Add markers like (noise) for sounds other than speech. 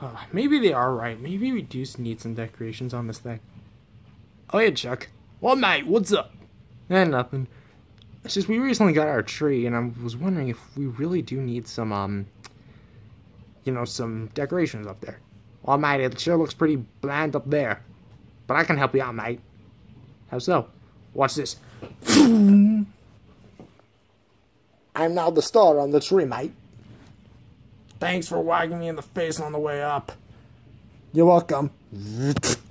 Uh, maybe they are right. Maybe we do need some decorations on this thing. Oh, yeah, Chuck. Well, mate, what's up? Eh, nothing. It's just we recently got our tree, and I was wondering if we really do need some, um, you know, some decorations up there. Well, mate, it sure looks pretty bland up there. But I can help you out, mate. How so? Watch this. I'm now the star on the tree, mate. Thanks for wagging me in the face on the way up. You're welcome. (laughs)